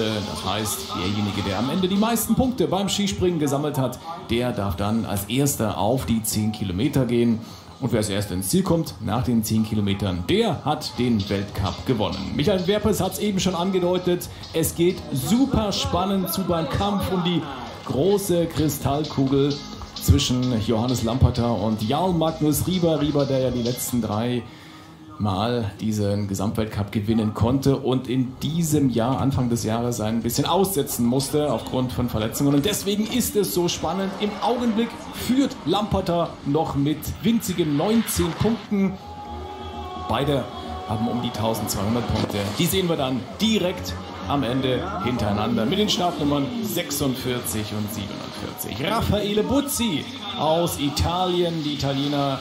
Das heißt, derjenige, der am Ende die meisten Punkte beim Skispringen gesammelt hat, der darf dann als erster auf die 10 Kilometer gehen. Und wer als erster ins Ziel kommt, nach den 10 Kilometern, der hat den Weltcup gewonnen. Michael Werpes hat es eben schon angedeutet. Es geht super spannend zu beim Kampf um die große Kristallkugel zwischen Johannes Lamperter und Jarl Magnus Rieber. Rieber, der ja die letzten drei Mal diesen Gesamtweltcup gewinnen konnte und in diesem Jahr, Anfang des Jahres, ein bisschen aussetzen musste aufgrund von Verletzungen. Und deswegen ist es so spannend. Im Augenblick führt Lamperter noch mit winzigen 19 Punkten. Beide haben um die 1200 Punkte. Die sehen wir dann direkt am Ende hintereinander mit den Startnummern 46 und 47. Raffaele Buzzi aus Italien, die Italiener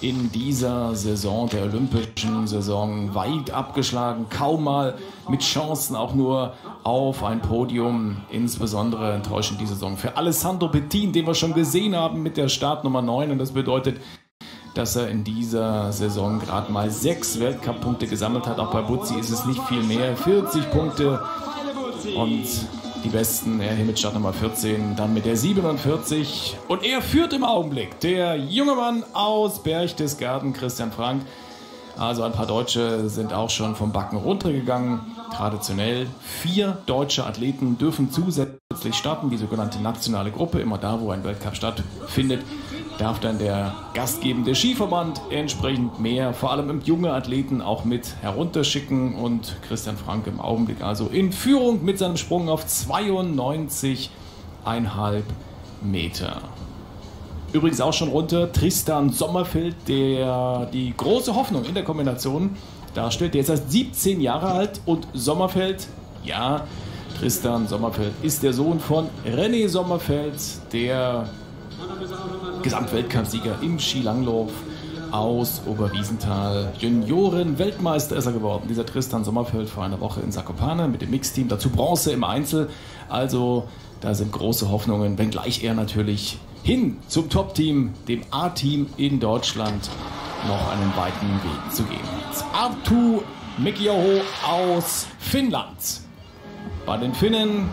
in dieser Saison, der olympischen Saison, weit abgeschlagen, kaum mal mit Chancen auch nur auf ein Podium. Insbesondere enttäuschend die Saison für Alessandro Pettin, den wir schon gesehen haben mit der Startnummer 9. Und das bedeutet, dass er in dieser Saison gerade mal sechs Weltcup-Punkte gesammelt hat. Auch bei Buzzi ist es nicht viel mehr. 40 Punkte und die Besten, er hier mit Startnummer 14, dann mit der 47. Und er führt im Augenblick, der junge Mann aus Berchtesgaden, Christian Frank. Also ein paar Deutsche sind auch schon vom Backen runtergegangen. Traditionell vier deutsche Athleten dürfen zusätzlich starten, die sogenannte nationale Gruppe, immer da, wo ein Weltcup stattfindet darf dann der gastgebende Skiverband entsprechend mehr, vor allem junge Athleten, auch mit herunterschicken. Und Christian Frank im Augenblick also in Führung mit seinem Sprung auf 92,5 Meter. Übrigens auch schon runter Tristan Sommerfeld, der die große Hoffnung in der Kombination darstellt. Der ist erst 17 Jahre alt und Sommerfeld, ja, Tristan Sommerfeld ist der Sohn von René Sommerfeld, der Gesamtweltcupsieger im Skilanglauf aus Oberwiesenthal. Junioren-Weltmeister ist er geworden, dieser Tristan Sommerfeld vor einer Woche in Zakopane mit dem Mixteam. Dazu Bronze im Einzel. Also da sind große Hoffnungen, wenngleich er natürlich hin zum Top-Team, dem A-Team in Deutschland, noch einen weiten Weg zu gehen. Artu Mekiaho aus Finnland. Bei den Finnen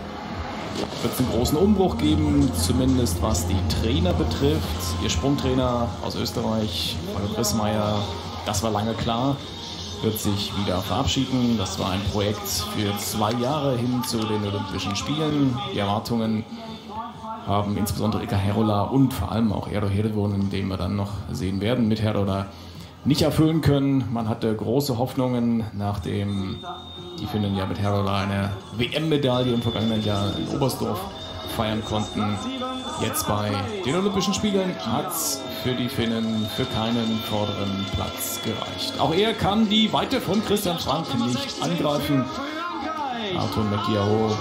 wird es einen großen Umbruch geben, zumindest was die Trainer betrifft. Ihr Sprungtrainer aus Österreich, Holger Brissmeier, das war lange klar, wird sich wieder verabschieden. Das war ein Projekt für zwei Jahre hin zu den Olympischen Spielen. Die Erwartungen haben insbesondere Ika Herola und vor allem auch Erdo Hedewonen, den wir dann noch sehen werden mit Herola, nicht erfüllen können. Man hatte große Hoffnungen, nachdem die Finnen ja mit Herola eine WM-Medaille im vergangenen Jahr in Oberstdorf feiern konnten. Jetzt bei den Olympischen Spielen hat es für die Finnen für keinen vorderen Platz gereicht. Auch er kann die Weite von Christian Frank nicht angreifen. Arthur Mekiao.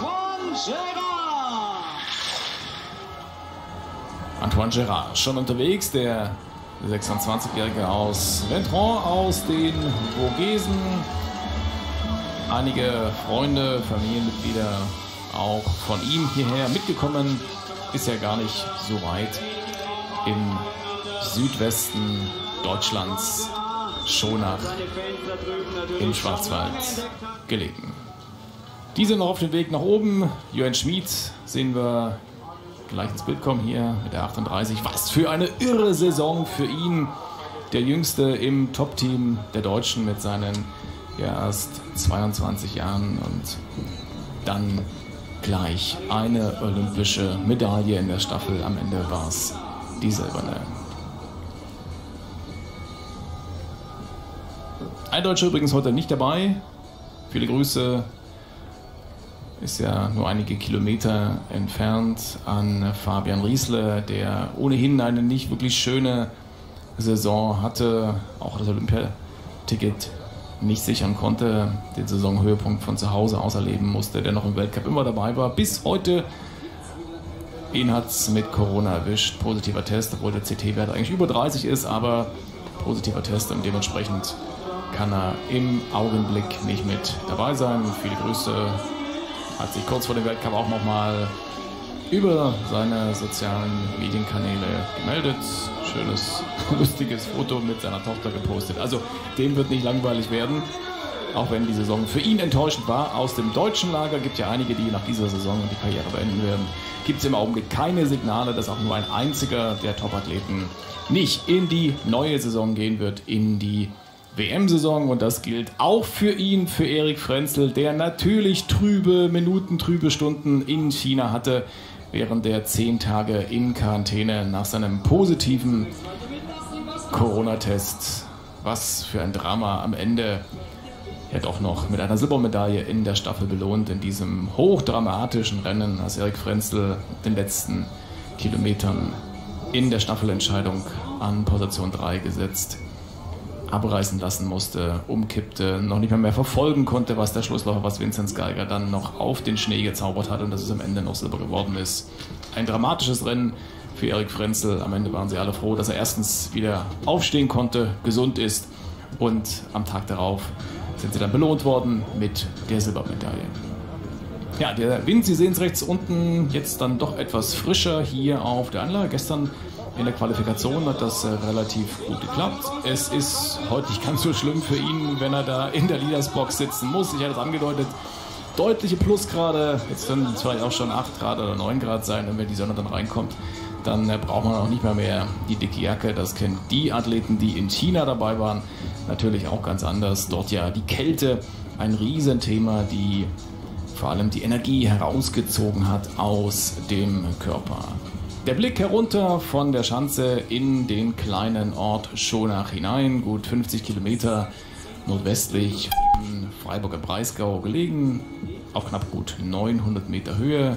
Antoine Gerard schon unterwegs, der 26-Jährige aus Ventron, aus den Vogesen. Einige Freunde, Familienmitglieder auch von ihm hierher mitgekommen. Ist ja gar nicht so weit im Südwesten Deutschlands, Schonach im Schwarzwald gelegen. Diese noch auf dem Weg nach oben. Johann Schmid sehen wir gleich ins Bild kommen hier mit der 38. Was für eine irre Saison für ihn. Der jüngste im Top-Team der Deutschen mit seinen ja, erst 22 Jahren und dann gleich eine olympische Medaille in der Staffel. Am Ende war es die silberne. Ein Deutscher übrigens heute nicht dabei. Viele Grüße ist ja nur einige Kilometer entfernt an Fabian Riesle, der ohnehin eine nicht wirklich schöne Saison hatte, auch das Olympiaticket nicht sichern konnte, den Saisonhöhepunkt von zu Hause aus erleben musste, der noch im Weltcup immer dabei war. Bis heute, ihn hat es mit Corona erwischt, positiver Test, obwohl der CT-Wert eigentlich über 30 ist, aber positiver Test und dementsprechend kann er im Augenblick nicht mit dabei sein. Viele Grüße hat sich kurz vor dem Weltcup auch nochmal über seine sozialen Medienkanäle gemeldet. Schönes, lustiges Foto mit seiner Tochter gepostet. Also dem wird nicht langweilig werden. auch wenn die Saison für ihn enttäuschend war. Aus dem deutschen Lager gibt ja einige, die nach dieser Saison die Karriere beenden werden. Gibt es im Augenblick keine Signale, dass auch nur ein einziger der Top-Athleten nicht in die neue Saison gehen wird, in die WM-Saison. Und das gilt auch für ihn, für Erik Frenzel, der natürlich trübe Minuten, trübe Stunden in China hatte, während der zehn Tage in Quarantäne nach seinem positiven Corona-Test. Was für ein Drama am Ende ja doch noch mit einer Silbermedaille in der Staffel belohnt in diesem hochdramatischen Rennen, als Erik Frenzel den letzten Kilometern in der Staffelentscheidung an Position 3 gesetzt, abreißen lassen musste, umkippte, noch nicht mehr, mehr verfolgen konnte, was der Schlussläufer, was Vinzenz Geiger dann noch auf den Schnee gezaubert hat und dass es am Ende noch Silber geworden ist. Ein dramatisches Rennen für Erik Frenzel. Am Ende waren sie alle froh, dass er erstens wieder aufstehen konnte, gesund ist und am Tag darauf sind sie dann belohnt worden mit der Silbermedaille. Ja, der Wind, Sie sehen es rechts unten, jetzt dann doch etwas frischer hier auf der Anlage. Gestern in der Qualifikation hat das äh, relativ gut geklappt. Es ist heute nicht ganz so schlimm für ihn, wenn er da in der Leadersbox sitzen muss. Ich hatte es angedeutet, deutliche Plusgrade. Jetzt können es vielleicht auch schon 8 Grad oder 9 Grad sein, wenn die Sonne dann reinkommt. Dann äh, braucht man auch nicht mehr mehr die dicke Jacke. Das kennen die Athleten, die in China dabei waren, natürlich auch ganz anders. Dort ja die Kälte ein Riesenthema, die vor allem die Energie herausgezogen hat aus dem Körper. Der Blick herunter von der Schanze in den kleinen Ort Schonach hinein, gut 50 Kilometer nordwestlich von Freiburger Breisgau gelegen, auf knapp gut 900 Meter Höhe.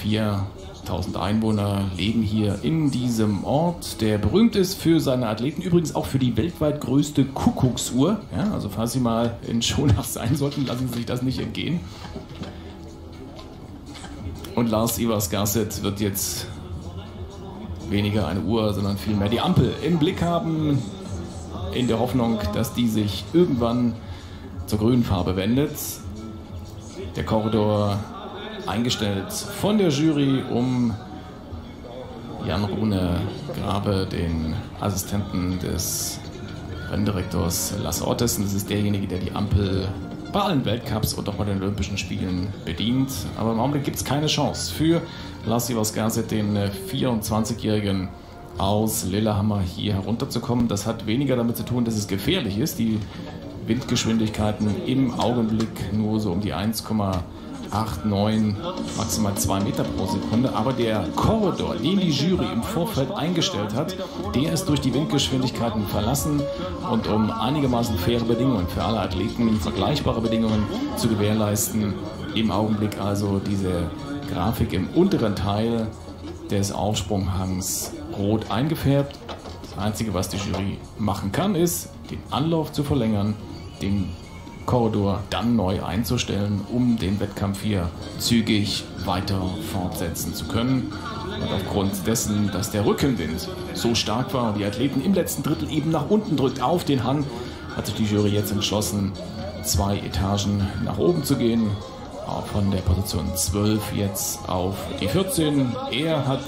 4000 Einwohner leben hier in diesem Ort, der berühmt ist für seine Athleten, übrigens auch für die weltweit größte Kuckucksuhr. Ja, also falls Sie mal in Schonach sein sollten, lassen Sie sich das nicht entgehen. Und Lars Ivers Gasset wird jetzt weniger eine Uhr, sondern vielmehr die Ampel im Blick haben, in der Hoffnung, dass die sich irgendwann zur grünen Farbe wendet. Der Korridor eingestellt von der Jury, um Jan Rune Grabe, den Assistenten des Renndirektors Lasse Ottesen. Das ist derjenige, der die Ampel bei allen Weltcups und auch bei den Olympischen Spielen bedient. Aber im Augenblick gibt es keine Chance für Lassi Vasgaset, den 24-Jährigen äh, aus Lillehammer hier herunterzukommen. Das hat weniger damit zu tun, dass es gefährlich ist. Die Windgeschwindigkeiten im Augenblick nur so um die 1,5 8, 9, maximal 2 Meter pro Sekunde. Aber der Korridor, den die Jury im Vorfeld eingestellt hat, der ist durch die Windgeschwindigkeiten verlassen. Und um einigermaßen faire Bedingungen für alle Athleten, vergleichbare Bedingungen zu gewährleisten, im Augenblick also diese Grafik im unteren Teil des Aufsprunghangs rot eingefärbt. Das Einzige, was die Jury machen kann, ist, den Anlauf zu verlängern, den Korridor dann neu einzustellen, um den Wettkampf hier zügig weiter fortsetzen zu können. Und aufgrund dessen, dass der Rückenwind so stark war und die Athleten im letzten Drittel eben nach unten drückt auf den Hang, hat sich die Jury jetzt entschlossen, zwei Etagen nach oben zu gehen. Von der Position 12 jetzt auf die 14. Er hat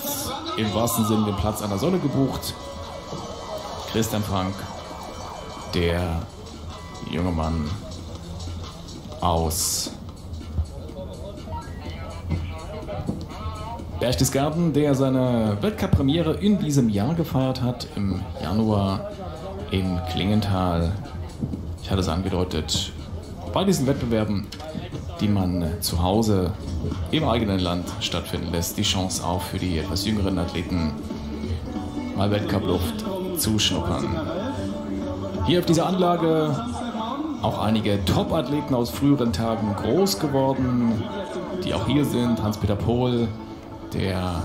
im wahrsten Sinne den Platz an der Sonne gebucht. Christian Frank, der junge Mann aus. Berchtesgaden, der seine Weltcup-Premiere in diesem Jahr gefeiert hat, im Januar in Klingenthal. Ich hatte es angedeutet, bei diesen Wettbewerben, die man zu Hause im eigenen Land stattfinden lässt, die Chance auch für die etwas jüngeren Athleten, mal Weltcup-Luft zu schnuppern. Hier auf dieser Anlage auch einige Top-Athleten aus früheren Tagen groß geworden, die auch hier sind. Hans-Peter Pohl, der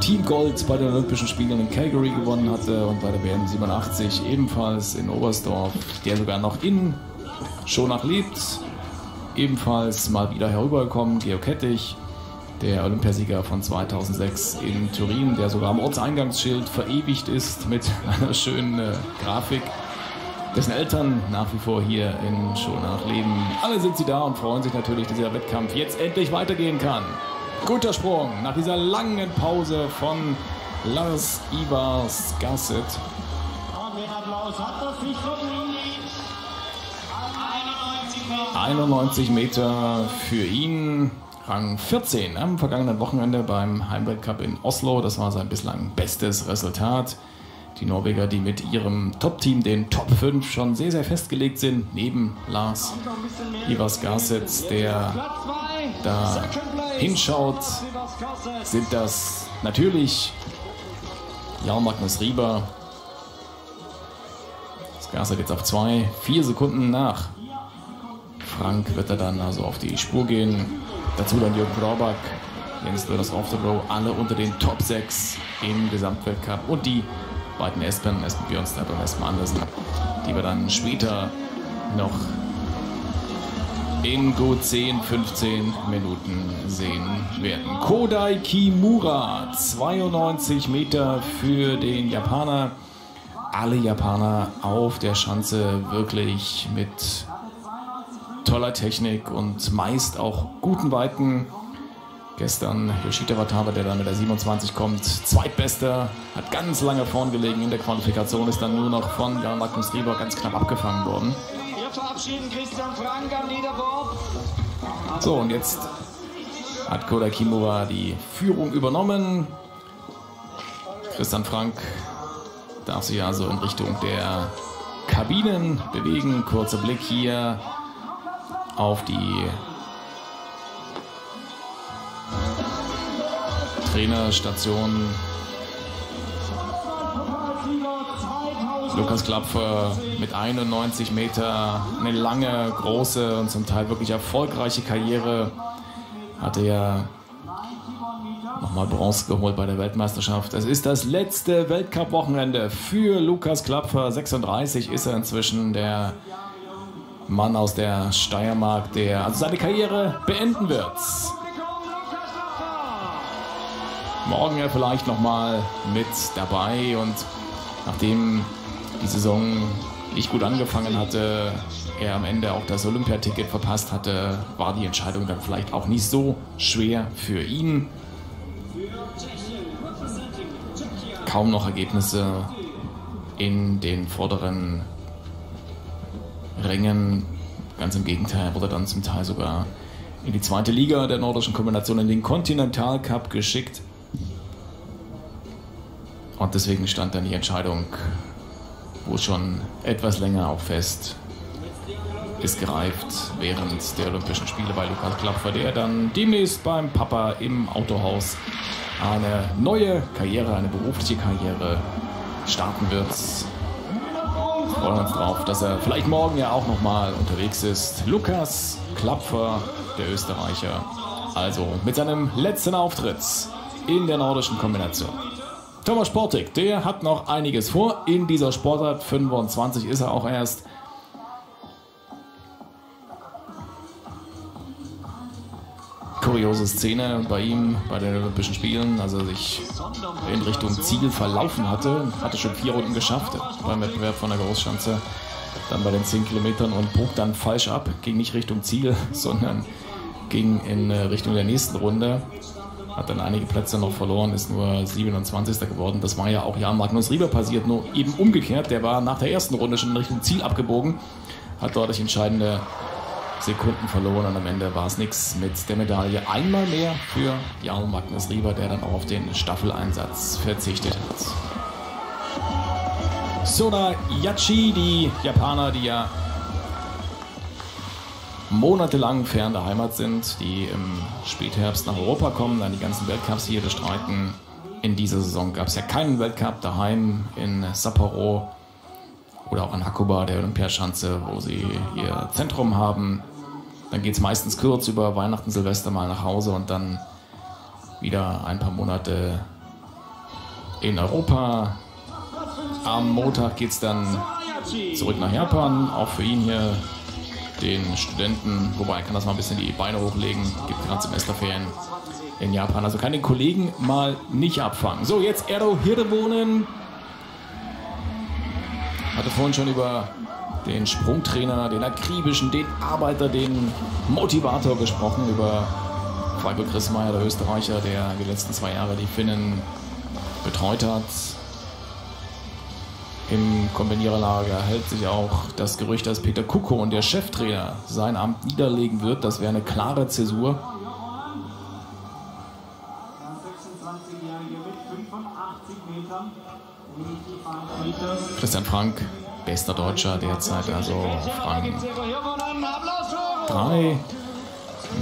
Team Gold bei den Olympischen Spielen in Calgary gewonnen hatte und bei der WM 87 ebenfalls in Oberstdorf, der sogar noch in Schonach lebt, ebenfalls mal wieder herübergekommen, Georg Kettich, der Olympiasieger von 2006 in Turin, der sogar am Ortseingangsschild verewigt ist mit einer schönen äh, Grafik dessen Eltern nach wie vor hier in Schonach leben. Alle sind sie da und freuen sich natürlich, dass dieser Wettkampf jetzt endlich weitergehen kann. Guter Sprung nach dieser langen Pause von Lars Ivars Gasset. 91 Meter für ihn. Rang 14 am vergangenen Wochenende beim Heimweltcup in Oslo. Das war sein bislang bestes Resultat. Die Norweger, die mit ihrem Top-Team, den Top 5, schon sehr, sehr festgelegt sind. Neben Lars Ivas Garsetz, der da hinschaut, sind das natürlich Jan Magnus Rieber. Das Garsetz jetzt auf 2, 4 Sekunden nach. Frank wird er dann also auf die Spur gehen. Dazu dann Jürgen Graubach, Jens the Row, alle unter den Top 6 im Gesamtweltcup. Und die beiden Espen, Espen Björnstad und Espen Andersen, die wir dann später noch in gut 10, 15 Minuten sehen werden. Kodai Kimura, 92 Meter für den Japaner. Alle Japaner auf der Schanze wirklich mit toller Technik und meist auch guten Weiten. Gestern Yoshita Wataba, der dann mit der 27 kommt, zweitbester, hat ganz lange vorn gelegen in der Qualifikation, ist dann nur noch von Jan Magnus Rieber ganz knapp abgefangen worden. Wir verabschieden Christian Frank am Niederbord. So, und jetzt hat Koda Kimura die Führung übernommen. Christian Frank darf sich also in Richtung der Kabinen bewegen. Kurzer Blick hier auf die Trainerstation. Lukas Klapfer mit 91 Meter, eine lange, große und zum Teil wirklich erfolgreiche Karriere. Hatte ja nochmal Bronze geholt bei der Weltmeisterschaft. Es ist das letzte Weltcup-Wochenende für Lukas Klapfer. 36 ist er inzwischen, der Mann aus der Steiermark, der also seine Karriere beenden wird. Morgen ja vielleicht nochmal mit dabei und nachdem die Saison nicht gut angefangen hatte, er am Ende auch das Olympiaticket verpasst hatte, war die Entscheidung dann vielleicht auch nicht so schwer für ihn. Kaum noch Ergebnisse in den vorderen Rängen. Ganz im Gegenteil, wurde dann zum Teil sogar in die zweite Liga der nordischen Kombination, in den Continental Cup geschickt. Und deswegen stand dann die Entscheidung, wo schon etwas länger auch fest ist gereift während der Olympischen Spiele bei Lukas Klapfer, der dann demnächst beim Papa im Autohaus eine neue Karriere, eine berufliche Karriere starten wird freuen uns drauf, dass er vielleicht morgen ja auch nochmal unterwegs ist. Lukas Klapfer, der Österreicher. Also mit seinem letzten Auftritt in der nordischen Kombination. Thomas Sportig, der hat noch einiges vor in dieser Sportart. 25 ist er auch erst. kuriose Szene bei ihm bei den Olympischen Spielen, als er sich in Richtung Ziel verlaufen hatte. Hatte schon vier Runden geschafft beim Wettbewerb von der Großschanze. Dann bei den 10 Kilometern und bog dann falsch ab. Ging nicht Richtung Ziel, sondern ging in äh, Richtung der nächsten Runde. Hat dann einige Plätze noch verloren, ist nur 27. geworden. Das war ja auch Jan Magnus Rieber passiert, nur eben umgekehrt. Der war nach der ersten Runde schon in Richtung Ziel abgebogen. Hat dadurch entscheidende Sekunden verloren und am Ende war es nichts mit der Medaille. Einmal mehr für Jan Magnus Rieber, der dann auch auf den Staffeleinsatz verzichtet hat. Soda Yachi, die Japaner, die ja monatelang fern der Heimat sind, die im Spätherbst nach Europa kommen, dann die ganzen Weltcups hier bestreiten. In dieser Saison gab es ja keinen Weltcup daheim in Sapporo oder auch an Hakuba, der Olympiaschanze, wo sie ihr Zentrum haben. Dann geht es meistens kurz über Weihnachten, Silvester mal nach Hause und dann wieder ein paar Monate in Europa. Am Montag geht es dann zurück nach Japan, auch für ihn hier den Studenten, wobei er kann das mal ein bisschen die Beine hochlegen, gibt gerade Semesterferien in Japan. Also kann den Kollegen mal nicht abfangen. So, jetzt Erdo Hirdewohnen hatte vorhin schon über den Sprungtrainer, den akribischen, den Arbeiter, den Motivator gesprochen, über Falco Chrismeier, der Österreicher, der die letzten zwei Jahre die Finnen betreut hat. Im Kombiniererlager hält sich auch das Gerücht, dass Peter Kuko und der Cheftrainer sein Amt niederlegen wird. Das wäre eine klare Zäsur. Christian Frank, bester Deutscher derzeit, also Frank 3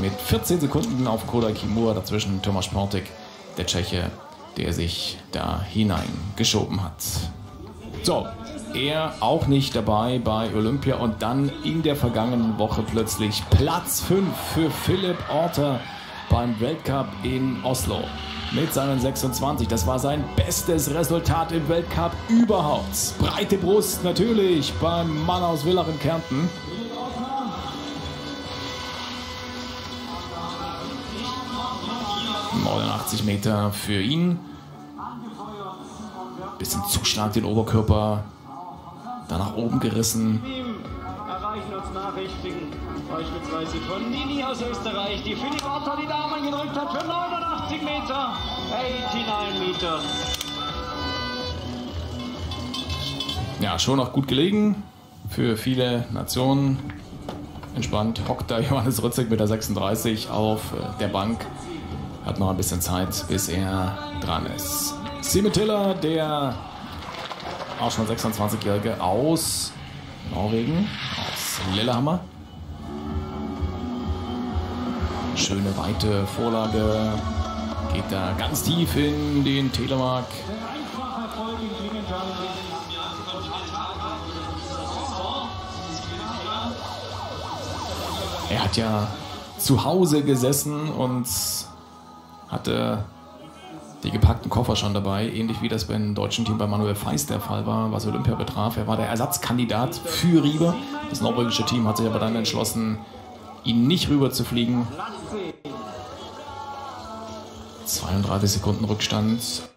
mit 14 Sekunden auf Koda Kimura, dazwischen Thomas Sportik, der Tscheche, der sich da hineingeschoben hat. So, er auch nicht dabei bei Olympia und dann in der vergangenen Woche plötzlich Platz 5 für Philipp Orter beim Weltcup in Oslo mit seinen 26. Das war sein bestes Resultat im Weltcup überhaupt. Breite Brust natürlich beim Mann aus Villach Kärnten. ...89 Meter für ihn. Bisschen zu stark den Oberkörper da nach oben gerissen. Erreichen uns Nachrichten, beispielsweise von Nini aus Österreich, die Philipp Otter die Daumen gedrückt hat für 89 Meter, 89 Meter. Ja, schon noch gut gelegen für viele Nationen. Entspannt hockt da Johannes Rützig mit der 36 auf äh, der Bank. Hat noch ein bisschen Zeit, bis er dran ist. Simetilla, der auch schon 26-Jährige aus Norwegen, aus Lillehammer. Schöne weite Vorlage, geht da ganz tief in den Telemark. Er hat ja zu Hause gesessen und hatte die gepackten Koffer schon dabei, ähnlich wie das beim deutschen Team bei Manuel Feist der Fall war, was Olympia betraf. Er war der Ersatzkandidat für Rieber. Das norwegische Team hat sich aber dann entschlossen, ihn nicht rüber zu fliegen. 32 Sekunden Rückstand.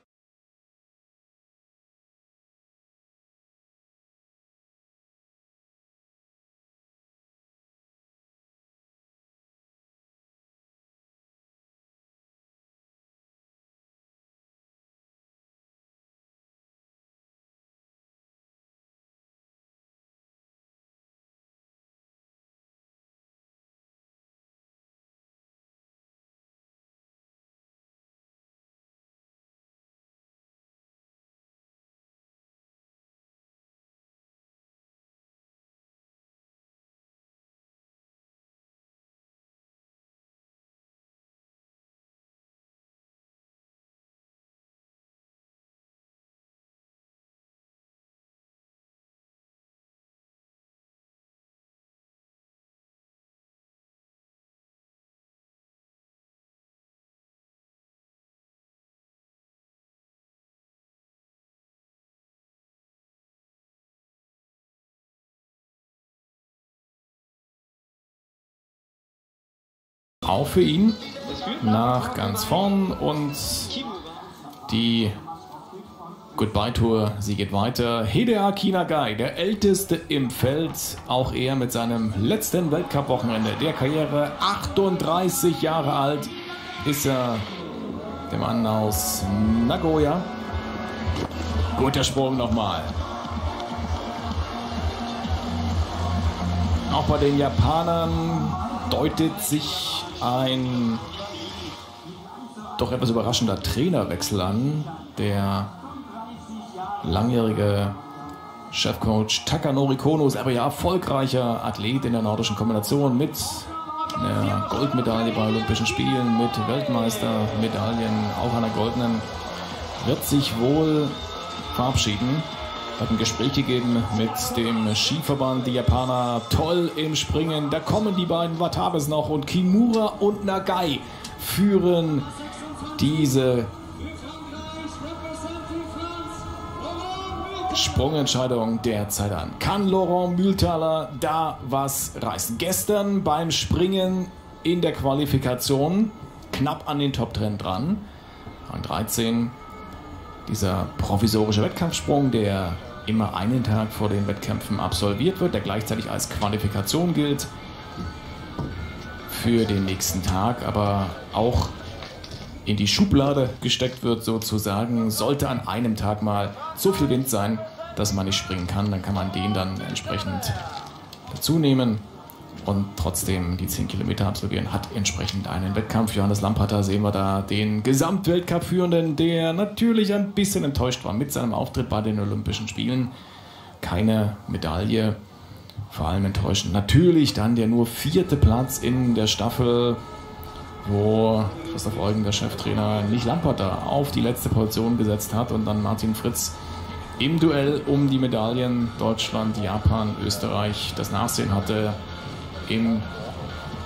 Auch für ihn nach ganz vorn und die Goodbye Tour, sie geht weiter. Hidea Kinagai, der älteste im Feld, auch er mit seinem letzten Weltcup-Wochenende der Karriere, 38 Jahre alt, ist er der Mann aus Nagoya. Guter Sprung nochmal. Auch bei den Japanern deutet sich ein doch etwas überraschender Trainerwechsel an. Der langjährige Chefcoach Takanori Kono ist aber ja erfolgreicher Athlet in der nordischen Kombination mit einer Goldmedaille bei Olympischen Spielen, mit Weltmeistermedaillen, auch einer goldenen, wird sich wohl verabschieden hat ein Gespräch gegeben mit dem Skiverband. Die Japaner toll im Springen. Da kommen die beiden Watabes noch und Kimura und Nagai führen diese Sprungentscheidung derzeit an. Kann Laurent Mühltaler da was reißen? Gestern beim Springen in der Qualifikation knapp an den Top Ten dran. Rang 13. Dieser provisorische Wettkampfsprung, der immer einen Tag vor den Wettkämpfen absolviert wird, der gleichzeitig als Qualifikation gilt für den nächsten Tag, aber auch in die Schublade gesteckt wird sozusagen, sollte an einem Tag mal so viel Wind sein, dass man nicht springen kann, dann kann man den dann entsprechend dazu nehmen und trotzdem die 10 Kilometer absolvieren, hat entsprechend einen Wettkampf. Johannes Lamperter sehen wir da den Gesamtweltcup-Führenden, der natürlich ein bisschen enttäuscht war mit seinem Auftritt bei den Olympischen Spielen. Keine Medaille, vor allem enttäuschend. Natürlich dann der nur vierte Platz in der Staffel, wo Christoph Eugen, der Cheftrainer, nicht Lamperter auf die letzte Position gesetzt hat und dann Martin Fritz im Duell um die Medaillen Deutschland, Japan, Österreich das Nachsehen hatte im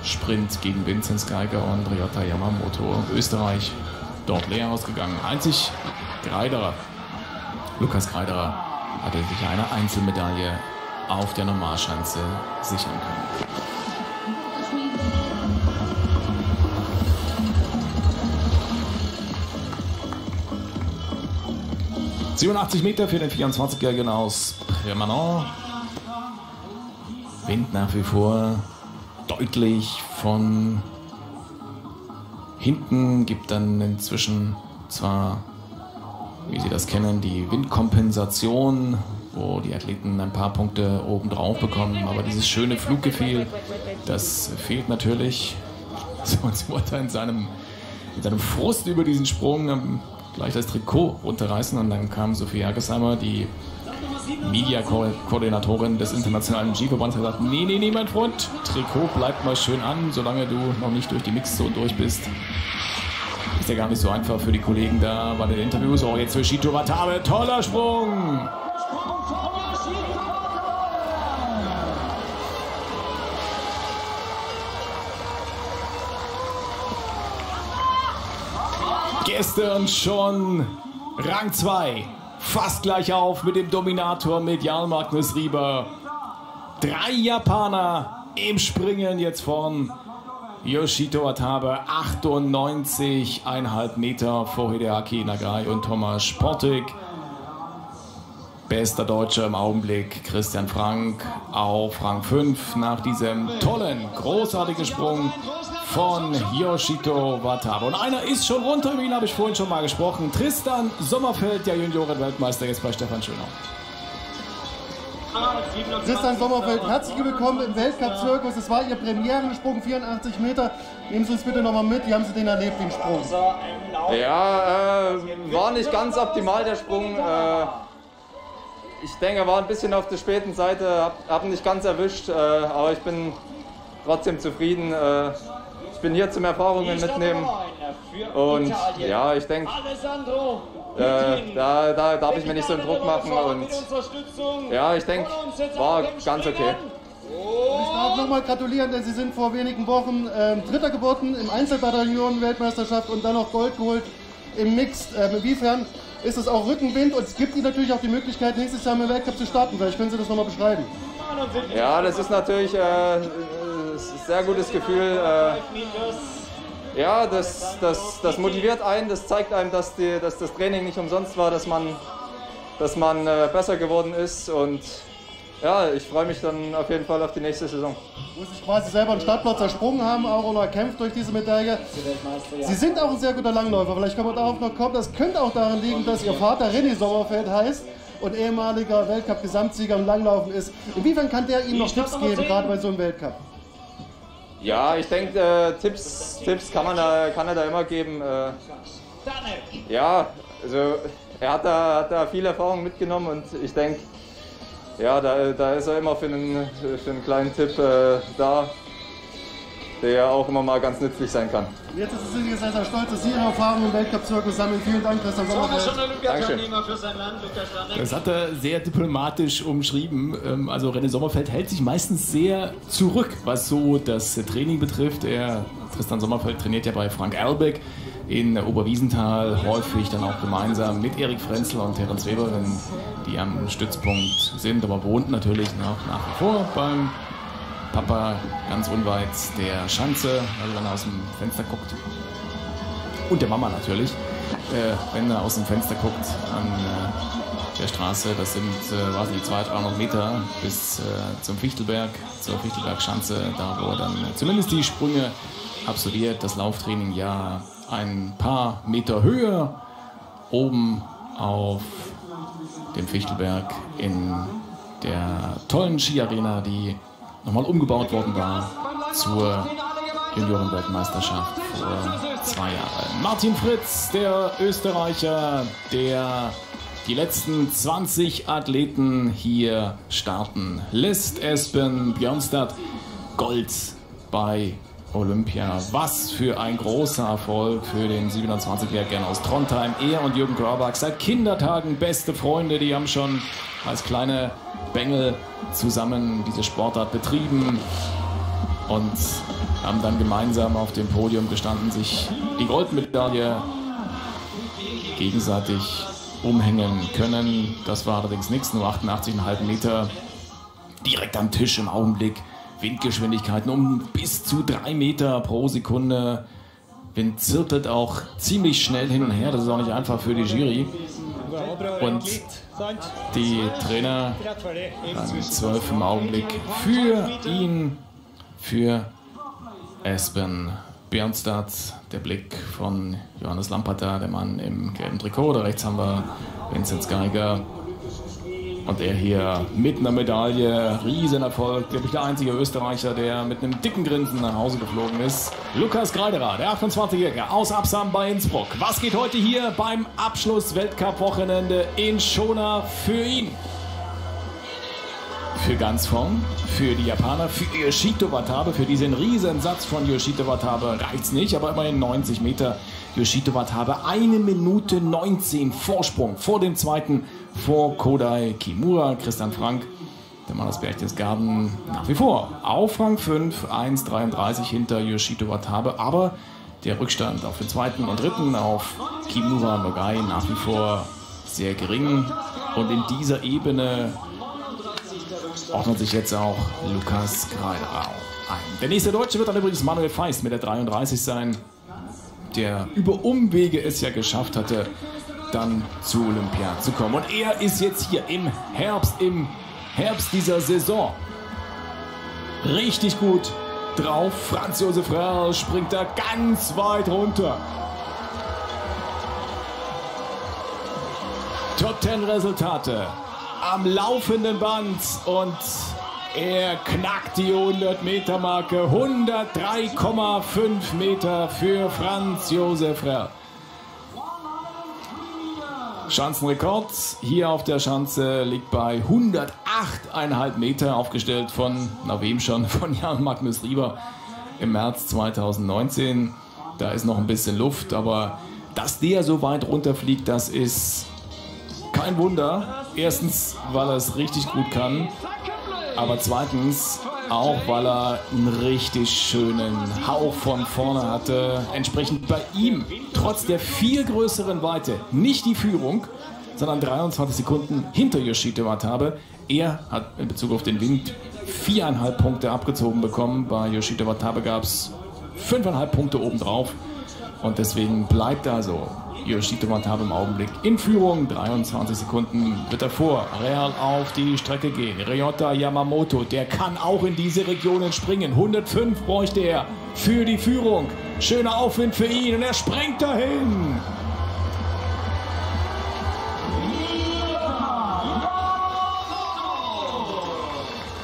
Sprint gegen Vinzenz Geiger und Ryota Yamamoto. Österreich dort leer ausgegangen. Einzig Greiderer, Lukas Greiderer, hatte sich eine Einzelmedaille auf der Normalschanze sichern können. 87 Meter für den 24-Jährigen aus Permanent. Wind nach wie vor deutlich von hinten, gibt dann inzwischen zwar, wie Sie das kennen, die Windkompensation, wo die Athleten ein paar Punkte obendrauf bekommen, aber dieses schöne Fluggefühl, das fehlt natürlich. Sonst wollte er in seinem, in seinem Frust über diesen Sprung ähm, gleich das Trikot runterreißen und dann kam Sophie Hergesheimer, die Media-Koordinatorin des Internationalen Skiverbands hat gesagt, nee, nee, nee, mein Freund, Trikot bleibt mal schön an, solange du noch nicht durch die Mixzone durch bist. Ist ja gar nicht so einfach für die Kollegen da bei den Interviews. Oh, jetzt für Shito Watabe, toller Sprung! Gestern schon Rang 2 fast gleich auf mit dem Dominator mit Jan Magnus Rieber. Drei Japaner im Springen jetzt von Yoshito Watabe, 98,5 Meter vor Hideaki Nagai und Thomas Sportig. Bester Deutscher im Augenblick, Christian Frank auf Rang 5 nach diesem tollen, großartigen Sprung von Yoshito Watabe. Und einer ist schon runter, über ihn habe ich vorhin schon mal gesprochen. Tristan Sommerfeld, der Junioren-Weltmeister, jetzt bei Stefan Schönau. Tristan Sommerfeld, herzlich willkommen im Weltcup-Zirkus. Es war Ihr Premierensprung, 84 Meter. Nehmen Sie uns bitte nochmal mit. Wie haben Sie den erlebt, den Sprung? Ja, äh, war nicht ganz optimal der Sprung. Äh, ich denke, war ein bisschen auf der späten Seite, hab, hab nicht ganz erwischt, äh, aber ich bin trotzdem zufrieden. Bin hier zum Erfahrungen mitnehmen. Und ja, ich denke, äh, da, da darf ich mir nicht so einen Druck machen. Und ja, ich denke, war ganz okay. Ich darf nochmal gratulieren, denn Sie sind vor wenigen Wochen äh, Dritter geworden im Einzelbataillon-Weltmeisterschaft und dann noch Gold geholt im Mixed. Äh, inwiefern ist es auch Rückenwind und es gibt Ihnen natürlich auch die Möglichkeit, nächstes Jahr im Weltcup zu starten. Vielleicht können Sie das nochmal beschreiben. Ja, das ist natürlich äh, sehr gutes Gefühl. Äh, ja, das, das, das motiviert einen, das zeigt einem, dass, die, dass das Training nicht umsonst war, dass man, dass man äh, besser geworden ist und ja, ich freue mich dann auf jeden Fall auf die nächste Saison. Wo Sie quasi selber einen Startplatz ersprungen haben, auch oder kämpft durch diese Medaille. Sie sind auch ein sehr guter Langläufer. Vielleicht kann man darauf noch kommen. Das könnte auch daran liegen, dass Ihr Vater René Sommerfeld heißt und ehemaliger Weltcup-Gesamtsieger im Langlaufen ist. Inwiefern kann der Ihnen noch Tipps geben, gerade bei so einem Weltcup? Ja, ich denke, äh, Tipps, Tipps kann, man da, kann er da immer geben. Äh, ja, also er hat da, hat da viel Erfahrung mitgenommen und ich denke, ja, da, da ist er immer für einen, für einen kleinen Tipp äh, da, der auch immer mal ganz nützlich sein kann. Jetzt ist es sehr, sehr stolz, dass Sie Ihre Erfahrungen im Weltcup-Zirkus sammeln. Vielen Dank, Christian Sommerfeld. für sein Land, Das hat er sehr diplomatisch umschrieben. Ähm, also René Sommerfeld hält sich meistens sehr zurück, was so das Training betrifft. Er, Tristan Sommerfeld trainiert ja bei Frank Erlbeck in Oberwiesenthal, häufig dann auch gemeinsam mit Erik Frenzel und Terence Weber, die am Stützpunkt sind, aber wohnt natürlich noch nach wie vor beim Papa ganz unweit der Schanze, also wenn er aus dem Fenster guckt. Und der Mama natürlich, äh, wenn er aus dem Fenster guckt an äh, der Straße. Das sind, äh, nicht, 200, 300 Meter bis äh, zum Fichtelberg, zur Fichtelberg-Schanze, da wo er dann zumindest die Sprünge absolviert. Das Lauftraining ja ein paar Meter höher, oben auf dem Fichtelberg in der tollen Skiarena, die nochmal umgebaut worden war zur Juniorenweltmeisterschaft vor zwei Jahren. Martin Fritz, der Österreicher, der die letzten 20 Athleten hier starten lässt. Espen Björnstad, Gold bei Olympia. Was für ein großer Erfolg für den 27-Jährigen aus Trondheim. Er und Jürgen Grabach seit Kindertagen beste Freunde. Die haben schon als kleine Bengel zusammen diese Sportart betrieben und haben dann gemeinsam auf dem Podium gestanden, sich die Goldmedaille gegenseitig umhängen können. Das war allerdings nichts, nur 88,5 Meter direkt am Tisch im Augenblick. Windgeschwindigkeiten um bis zu 3 Meter pro Sekunde. Wind zirpelt auch ziemlich schnell hin und her. Das ist auch nicht einfach für die Jury. Und die Trainer 12 im Augenblick für ihn, für Espen Björnstadt, der Blick von Johannes Lamperter, der Mann im gelben Trikot. Da rechts haben wir Vincent Geiger. Und er hier mit einer Medaille, Riesenerfolg, glaube ich der einzige Österreicher, der mit einem dicken Grinsen nach Hause geflogen ist. Lukas Greiderer, der 28-Jährige aus Absam bei Innsbruck. Was geht heute hier beim Abschluss-Weltcup-Wochenende in Schona für ihn? für ganz vorn, für die Japaner, für Yoshito Watabe, für diesen Riesensatz von Yoshito Watabe reicht es nicht, aber immerhin 90 Meter. Yoshito Watabe, eine Minute 19 Vorsprung vor dem zweiten, vor Kodai Kimura, Christian Frank. Der Mann aus Berchtesgaden nach wie vor auf Rang 5, 1,33 hinter Yoshito Watabe, aber der Rückstand auf den zweiten und dritten auf Kimura Nogai nach wie vor sehr gering. Und in dieser Ebene ordnet sich jetzt auch Lukas Greiderau ein. Der nächste Deutsche wird dann übrigens Manuel Feist mit der 33 sein, der über Umwege es ja geschafft hatte, dann zu Olympia zu kommen. Und er ist jetzt hier im Herbst, im Herbst dieser Saison richtig gut drauf. Franz Josef Rerl springt da ganz weit runter. Top 10 Resultate am laufenden Band und er knackt die 100-Meter-Marke. 103,5 Meter für Franz Josef Rerl. Schanzenrekord hier auf der Schanze liegt bei 108,5 Meter, aufgestellt von, na wem schon, von Jan Magnus Rieber im März 2019. Da ist noch ein bisschen Luft, aber dass der so weit runterfliegt, das ist kein Wunder. Erstens, weil er es richtig gut kann. Aber zweitens auch, weil er einen richtig schönen Hauch von vorne hatte. Entsprechend bei ihm, trotz der viel größeren Weite, nicht die Führung, sondern 23 Sekunden hinter Yoshito Watabe. Er hat in Bezug auf den Wind viereinhalb Punkte abgezogen bekommen. Bei Yoshito Watabe gab es fünfeinhalb Punkte obendrauf. Und deswegen bleibt er so Yoshito Watabe im Augenblick in Führung. 23 Sekunden wird er vor Real auf die Strecke gehen. Ryota Yamamoto, der kann auch in diese Regionen springen. 105 bräuchte er für die Führung. Schöner Aufwind für ihn und er springt dahin.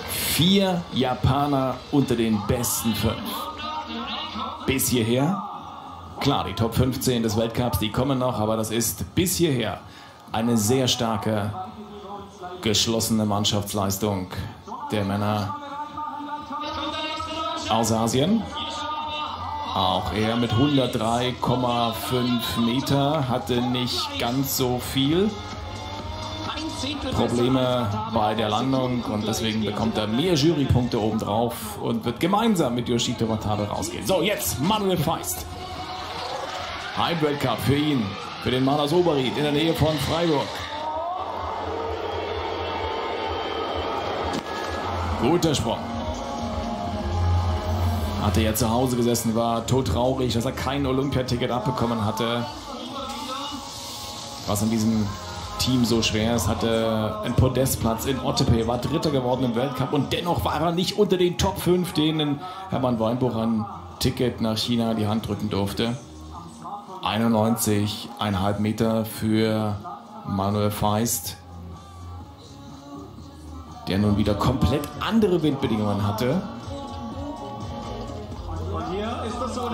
Vier Japaner unter den besten fünf. Bis hierher Klar, die Top 15 des Weltcups, die kommen noch, aber das ist bis hierher eine sehr starke, geschlossene Mannschaftsleistung der Männer aus Asien. Auch er mit 103,5 Meter hatte nicht ganz so viel Probleme bei der Landung und deswegen bekommt er mehr Jurypunkte obendrauf und wird gemeinsam mit Yoshito Watabe rausgehen. So, jetzt Manuel Feist. Heimweltcup für ihn, für den Maler Oberried in der Nähe von Freiburg. Guter Sprung. Hatte er zu Hause gesessen, war todtraurig, dass er kein Olympiaticket abbekommen hatte. Was in diesem Team so schwer ist, hatte einen Podestplatz in Ottepe, war Dritter geworden im Weltcup und dennoch war er nicht unter den Top 5, denen Hermann Weinbuch ein Ticket nach China die Hand drücken durfte. 91,5 Meter für Manuel Feist. der nun wieder komplett andere Windbedingungen hatte.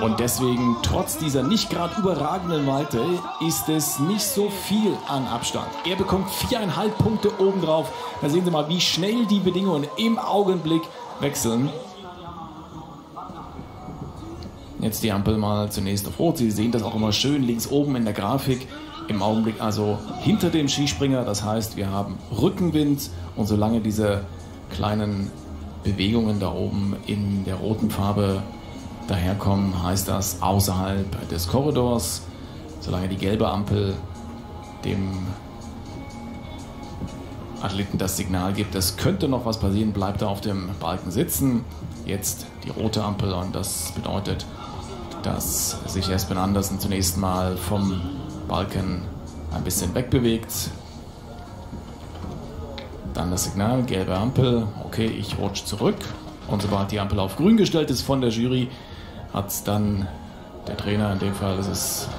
Und deswegen, trotz dieser nicht gerade überragenden Weite, ist es nicht so viel an Abstand. Er bekommt viereinhalb Punkte obendrauf. Da sehen Sie mal, wie schnell die Bedingungen im Augenblick wechseln. Jetzt die Ampel mal zunächst auf Rot. Sie sehen das auch immer schön links oben in der Grafik. Im Augenblick also hinter dem Skispringer. Das heißt, wir haben Rückenwind und solange diese kleinen Bewegungen da oben in der roten Farbe daherkommen, heißt das außerhalb des Korridors. Solange die gelbe Ampel dem Athleten das Signal gibt, es könnte noch was passieren, bleibt er auf dem Balken sitzen. Jetzt die rote Ampel und das bedeutet, dass sich Espen Andersen zunächst mal vom Balken ein bisschen wegbewegt. Dann das Signal, gelbe Ampel, okay, ich rutsche zurück. Und sobald die Ampel auf grün gestellt ist von der Jury, hat dann der Trainer, in dem Fall ist es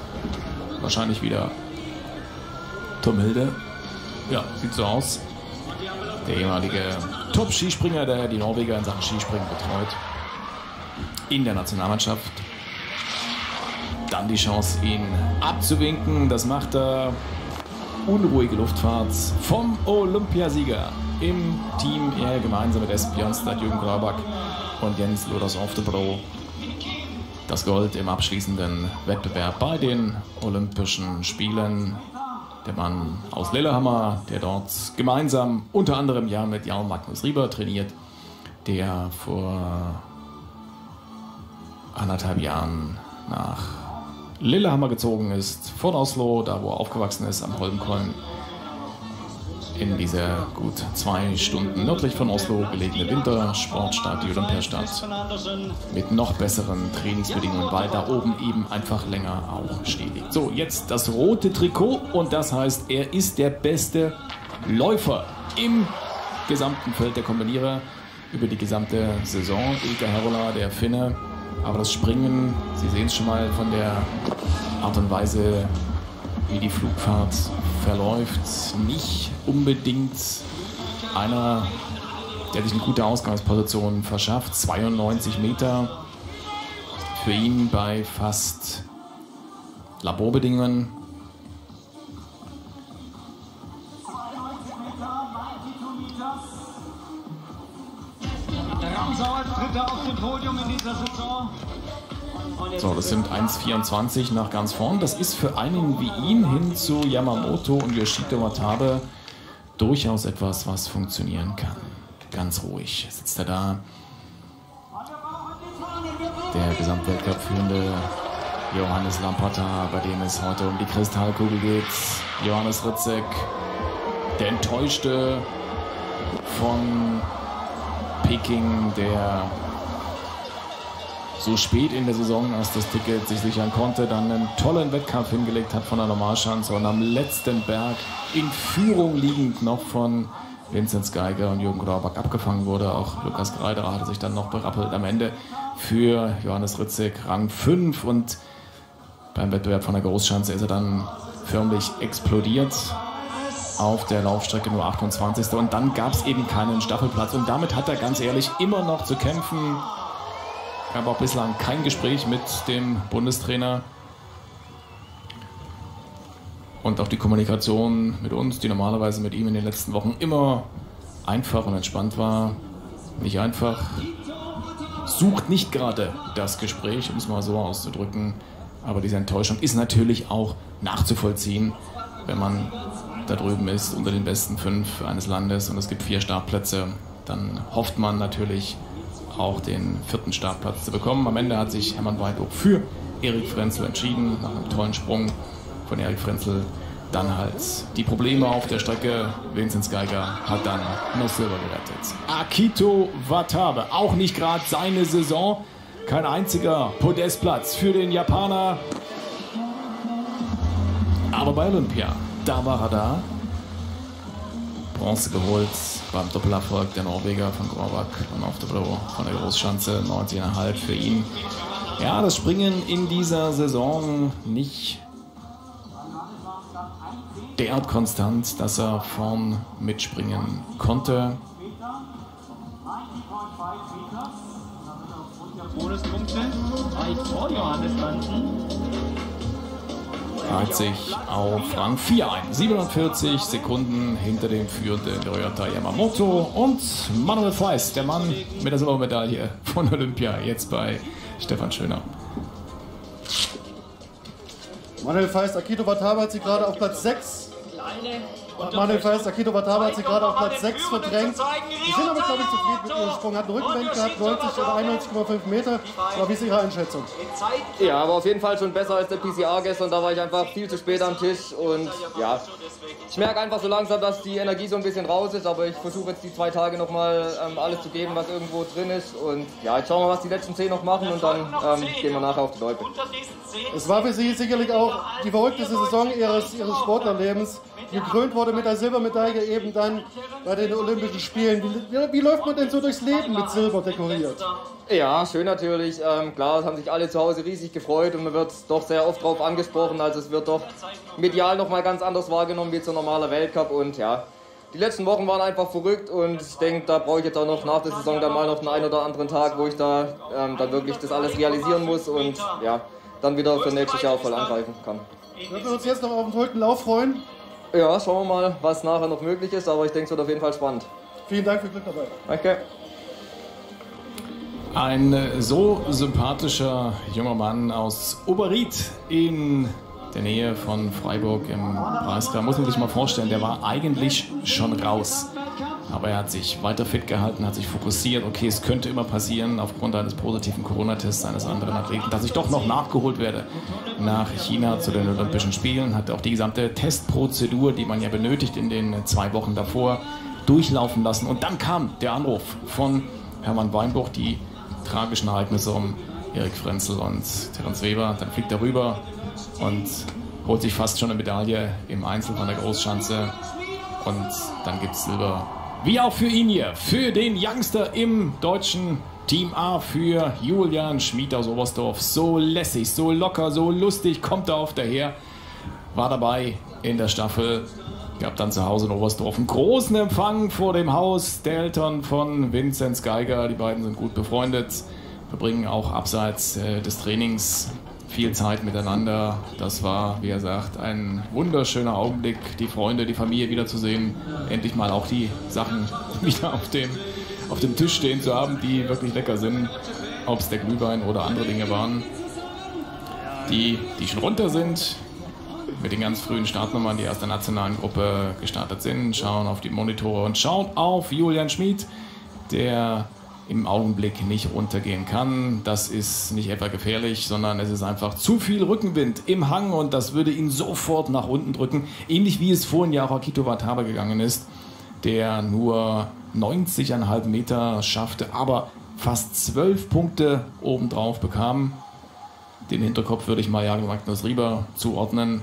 wahrscheinlich wieder Tom Hilde. Ja, sieht so aus. Der ehemalige Top-Skispringer, der die Norweger in Sachen Skispringen betreut. In der Nationalmannschaft dann die Chance, ihn abzuwinken. Das macht er. Unruhige Luftfahrt vom Olympiasieger im Team. Er gemeinsam mit S. Björnstad, Jürgen Grabak und Jens Loders Oftebro. Das Gold im abschließenden Wettbewerb bei den Olympischen Spielen. Der Mann aus Lillehammer, der dort gemeinsam unter anderem ja mit Jan Magnus Rieber trainiert, der vor anderthalb Jahren nach Lillehammer gezogen ist, von Oslo, da wo er aufgewachsen ist, am Holmkollen, in dieser gut zwei Stunden nördlich von Oslo gelegene Wintersportstadt, die Olympiastadt, mit noch besseren Trainingsbedingungen, weil da oben eben einfach länger auch steht. So, jetzt das rote Trikot und das heißt, er ist der beste Läufer im gesamten Feld der Kombinierer über die gesamte Saison. Ilka Herola, der Finne, aber das Springen, Sie sehen es schon mal von der Art und Weise, wie die Flugfahrt verläuft, nicht unbedingt einer, der sich eine gute Ausgangsposition verschafft. 92 Meter für ihn bei fast Laborbedingungen. So, das sind 1,24 nach ganz vorn. Das ist für einen wie ihn hin zu Yamamoto und Yoshito Watabe durchaus etwas, was funktionieren kann. Ganz ruhig sitzt er da. Der Gesamtweltcup-führende Johannes Lampotta, bei dem es heute um die Kristallkugel geht. Johannes Ritzek, der Enttäuschte von Peking, der so spät in der Saison als das Ticket sich sichern konnte, dann einen tollen Wettkampf hingelegt hat von der Normalschanze und am letzten Berg in Führung liegend noch von Vinzenz Geiger und Jürgen Graubach abgefangen wurde. Auch Lukas Greiderer hatte sich dann noch berappelt. Am Ende für Johannes Ritzig Rang 5 und beim Wettbewerb von der Großschanze ist er dann förmlich explodiert auf der Laufstrecke nur 28. Und dann gab es eben keinen Staffelplatz. Und damit hat er ganz ehrlich immer noch zu kämpfen. Gab auch bislang kein Gespräch mit dem Bundestrainer. Und auch die Kommunikation mit uns, die normalerweise mit ihm in den letzten Wochen immer einfach und entspannt war, nicht einfach. Sucht nicht gerade das Gespräch, um es mal so auszudrücken. Aber diese Enttäuschung ist natürlich auch nachzuvollziehen, wenn man da drüben ist, unter den besten fünf eines Landes und es gibt vier Startplätze, dann hofft man natürlich auch den vierten Startplatz zu bekommen. Am Ende hat sich Hermann Weidburg für Erik Frenzel entschieden, nach einem tollen Sprung von Erik Frenzel. Dann halt die Probleme auf der Strecke. Vinzenz Geiger hat dann nur Silber gerettet. Akito Watabe, auch nicht gerade seine Saison. Kein einziger Podestplatz für den Japaner. Aber bei Olympia da war er da. Bronze geholt beim Doppelerfolg der Norweger von Gorbak und auf der Blauer von der Großschanze 19,5 für ihn. Ja, das Springen in dieser Saison nicht derart konstant, dass er vorn mitspringen konnte. Bonuspunkte weit Johannes Hansen. Reiht sich auf Rang 4 ein. 47 Sekunden hinter dem führenden Ryota Yamamoto und Manuel Feist, der Mann mit der Silbermedaille von Olympia, jetzt bei Stefan Schöner. Manuel Feist, Akito Wataba hat sie gerade auf Platz 6 Manuel Feist, Akito Wataba hat sie gerade auf Platz 6 verdrängt. Die sind aber, glaube ich, zufrieden mit ihrem Sprung. Hat einen Rückenwind gehabt, 90 oder 91,5 Meter. Aber wie ist Ihre Einschätzung? Ja, aber auf jeden Fall schon besser als der PCA gestern. Da war ich einfach viel zu spät am Tisch. Und ja, ich merke einfach so langsam, dass die Energie so ein bisschen raus ist. Aber ich versuche jetzt die zwei Tage nochmal ähm, alles zu geben, was irgendwo drin ist. Und ja, jetzt schauen wir, was die letzten 10 noch machen. Und dann ähm, gehen wir nachher auf die Leute. Es war für Sie sicherlich auch die verrückteste Saison Ihres, Ihres Sportlerlebens gekrönt wurde mit der Silbermedaille eben dann bei den Olympischen Spielen. Wie, wie läuft man denn so durchs Leben mit Silber dekoriert? Ja, schön natürlich. Ähm, klar, es haben sich alle zu Hause riesig gefreut und man wird doch sehr oft darauf angesprochen. Also es wird doch medial nochmal ganz anders wahrgenommen wie so ein normaler Weltcup und ja. Die letzten Wochen waren einfach verrückt und ich denke, da brauche ich jetzt auch noch nach der Saison dann mal noch den einen oder anderen Tag, wo ich da ähm, dann wirklich das alles realisieren muss und ja, dann wieder für nächstes Jahr voll angreifen kann. Würden wir uns jetzt noch auf den verrückten Lauf freuen? Ja, schauen wir mal, was nachher noch möglich ist, aber ich denke, es wird auf jeden Fall spannend. Vielen Dank für Glück dabei. Danke. Ein äh, so sympathischer junger Mann aus Oberried in der Nähe von Freiburg im Breisgau. Muss man sich mal vorstellen, der war eigentlich schon raus. Aber er hat sich weiter fit gehalten, hat sich fokussiert. Okay, es könnte immer passieren, aufgrund eines positiven Corona-Tests eines anderen Athleten, dass ich doch noch nachgeholt werde nach China zu den Olympischen Spielen. Hat auch die gesamte Testprozedur, die man ja benötigt in den zwei Wochen davor, durchlaufen lassen. Und dann kam der Anruf von Hermann Weinbuch, die tragischen Ereignisse um Erik Frenzel und Terence Weber. Dann fliegt er rüber und holt sich fast schon eine Medaille im Einzel von der Großschanze. Und dann gibt es Silber wie auch für ihn hier, für den Youngster im deutschen Team A, für Julian Schmid aus Oberstdorf. So lässig, so locker, so lustig kommt er auf daher. War dabei in der Staffel. Gab dann zu Hause in Oberstdorf einen großen Empfang vor dem Haus der Eltern von Vinzenz Geiger. Die beiden sind gut befreundet, verbringen auch abseits äh, des Trainings viel Zeit miteinander. Das war, wie er sagt, ein wunderschöner Augenblick, die Freunde, die Familie wiederzusehen, endlich mal auch die Sachen wieder auf dem, auf dem Tisch stehen zu haben, die wirklich lecker sind, ob es der Glühwein oder andere Dinge waren. Die, die schon runter sind, mit den ganz frühen Startnummern, die aus der nationalen Gruppe gestartet sind, schauen auf die Monitore und schauen auf Julian Schmid, der im Augenblick nicht runtergehen kann. Das ist nicht etwa gefährlich, sondern es ist einfach zu viel Rückenwind im Hang und das würde ihn sofort nach unten drücken. Ähnlich wie es vorhin ja auch Akito Wataba gegangen ist, der nur 90,5 Meter schaffte, aber fast 12 Punkte obendrauf bekam. Den Hinterkopf würde ich mal ja Magnus Rieber zuordnen,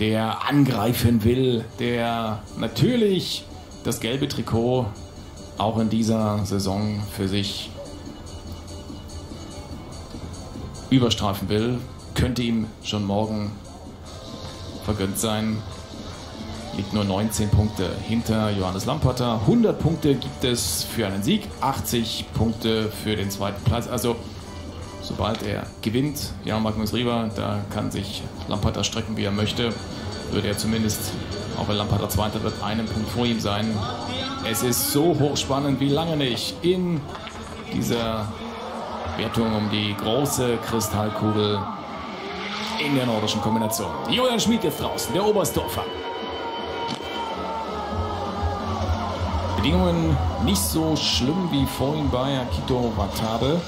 der angreifen will, der natürlich das gelbe Trikot auch in dieser Saison für sich überstrafen will, könnte ihm schon morgen vergönnt sein. Liegt nur 19 Punkte hinter Johannes Lamperter. 100 Punkte gibt es für einen Sieg, 80 Punkte für den zweiten Platz. Also sobald er gewinnt, ja Magnus Rieber, da kann sich Lamperter strecken, wie er möchte. Würde er zumindest, auch wenn Lamperter Zweiter wird, einen Punkt vor ihm sein. Es ist so hochspannend wie lange nicht in dieser Wertung um die große Kristallkugel in der nordischen Kombination. Julian Schmid ist draußen, der Oberstdorfer. Bedingungen nicht so schlimm wie vorhin bei Akito Watabe.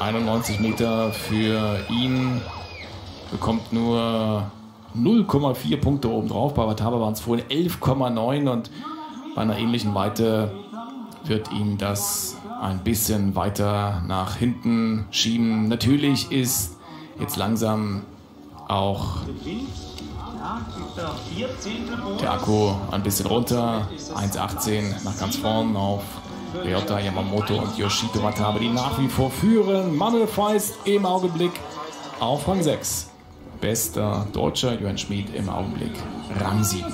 91 Meter für ihn, bekommt nur 0,4 Punkte obendrauf. Bei Watabe waren es vorhin 11,9 und bei einer ähnlichen Weite wird ihn das ein bisschen weiter nach hinten schieben. Natürlich ist jetzt langsam auch der Akku ein bisschen runter. 1,18 nach ganz vorn auf Ryota Yamamoto und Yoshito Watabe, die nach wie vor führen. Manuel Feist im Augenblick auf Rang 6. Bester Deutscher Johann Schmid im Augenblick Rang 7.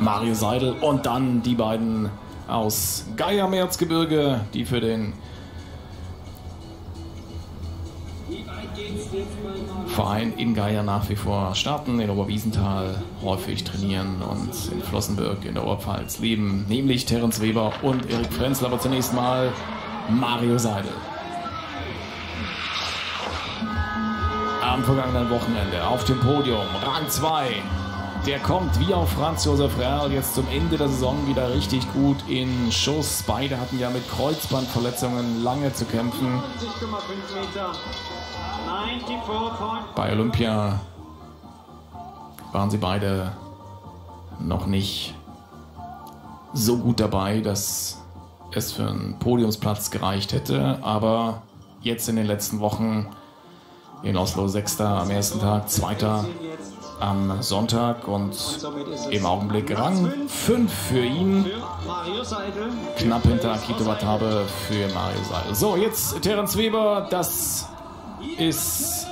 Mario Seidel und dann die beiden aus Geiermerzgebirge, die für den Verein in Geier nach wie vor starten, in Oberwiesenthal häufig trainieren und in Flossenbürg in der Oberpfalz leben, nämlich Terence Weber und Erik Frenzel, aber zunächst mal Mario Seidel. Am vergangenen Wochenende auf dem Podium, Rang 2. Der kommt wie auch Franz Josef Real jetzt zum Ende der Saison wieder richtig gut in Schuss. Beide hatten ja mit Kreuzbandverletzungen lange zu kämpfen. Bei Olympia waren sie beide noch nicht so gut dabei, dass es für einen Podiumsplatz gereicht hätte. Aber jetzt in den letzten Wochen in Oslo Sechster am ersten Tag, Zweiter am Sonntag und im Augenblick Rang 5 für ihn. Knapp hinter Akito Watabe für Mario Seidel. So, jetzt Terence Weber, das ist